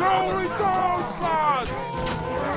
Roll his arms, lads!